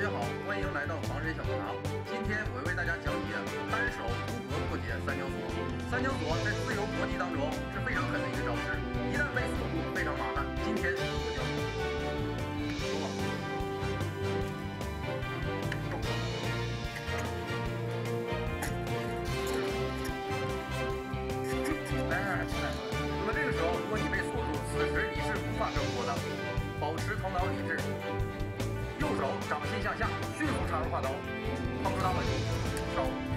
大家好，欢迎来到防身小课堂。今天我为大家讲解单手如何破解三角锁。三角锁在自由搏击当中是非常狠的一个招式，一旦被锁住非常麻烦。今天手掌心向下，迅速插入画刀，掏出大本，烧。